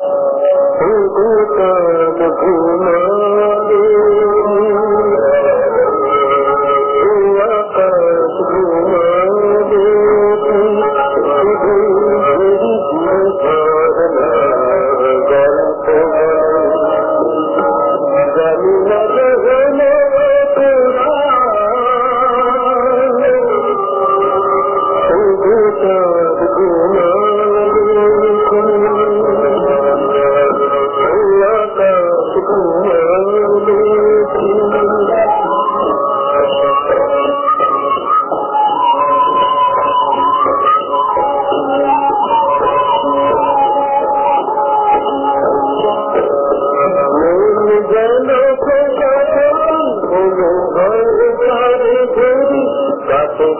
Uh...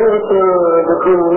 الحديث بكل